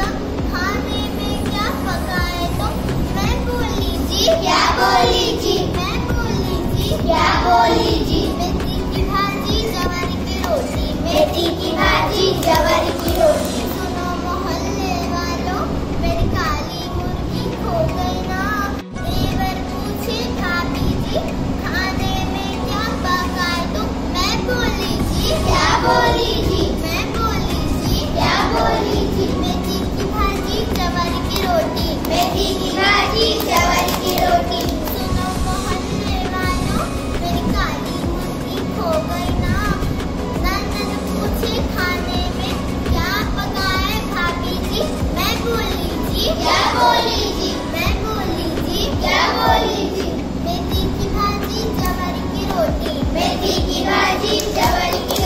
बोला खाने में क्या पकाए? तो मैं बोली जी, क्या बोली जी? मैं बोली जी, क्या बोली जी? मेथी की भाजी, जवारी की रोटी। मेथी की भाजी, जवारी की रोटी। सुनो मोहल्ले वालों, मेरी काली मुर्गी Давай,